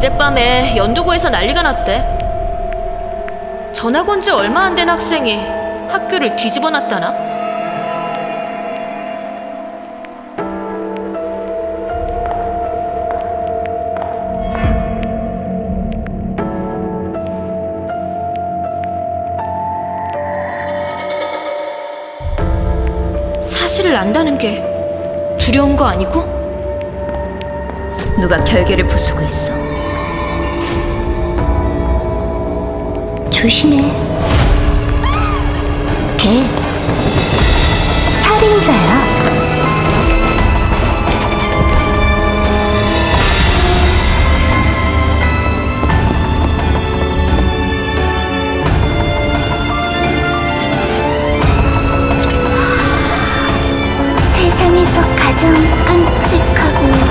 어젯밤에 연두구에서 난리가 났대. 전학 온 지 얼마 안 된 학생이 학교를 뒤집어 놨다나? 사실을 안다는 게 두려운 거 아니고? 누가 결계를 부수고 있어. 조심해. 걔 살인자야. 세상에서 가장 끔찍하고